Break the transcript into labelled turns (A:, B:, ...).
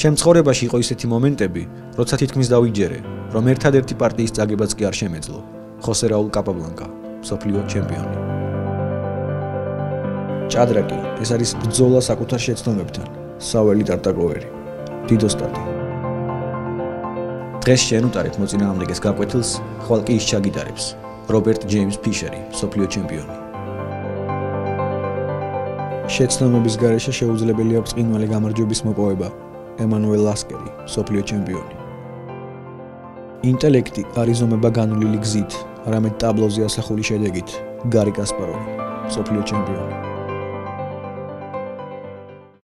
A: ჩემ ცხოვრებაში იყო ისეთი მომენტები, როცა თითქმის დავიჯერე, რომ ერთადერთი პარტიის წაგებაც კი არ შემეძლო. ხოსე რაულ კაპაბლანკა, სოფლიო ჩემპიონი. ჭადრაკი, ეს არის ბრძოლა საკუთარ შეცდომებთან. საველი ტარტაკოვერი. დიდოსტატი. დღეს შეენუტარეთ მოწინააღმდეგეს გაკვეთილს, ხვალ კი ის ჩაგიტარებს. რობერტ ჯეიმს ფიშერი, სოფლიო ჩემპიონი. შეცდომების გარეშე შეუძლებელია ბრწყინვალე გამარჯვების მოპოვება. ემანუელ ლასკერი, სოფლიო ჩემპიონი. ინტელექტი არის ომება განვლილი გზით, არამედ ტაბლოზე ასახული შედეგით. გარი კასპაროვი, სოფლიო ჩემპიონი.